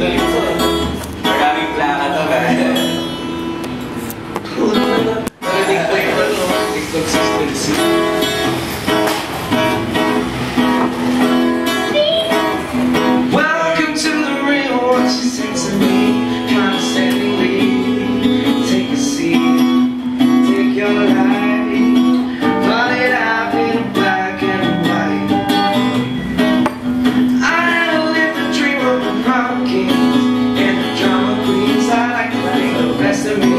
Maraming plaka to, man. messing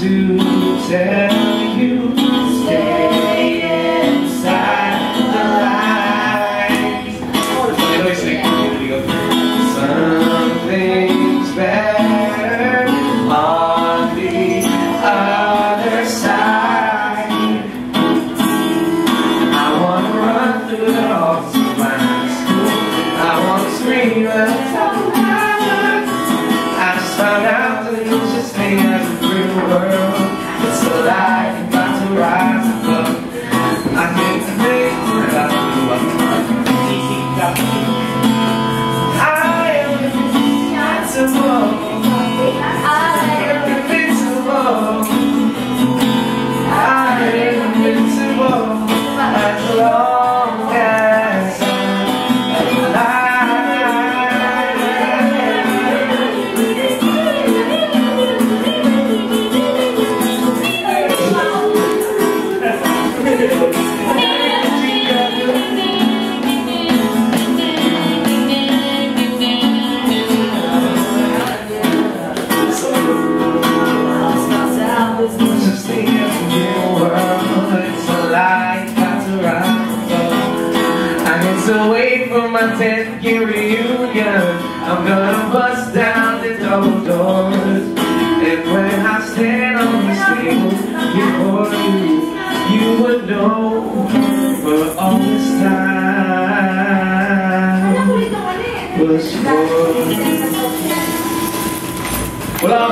to tell you. Stay inside the lines better on the other side. I want to run through the halls of my school. I want to scream at the top of my lungs I just out world. It's alive. 10th year reunion. I'm gonna bust down the double doors. And when I stand on the stage before you You would know for all this time Was for Well,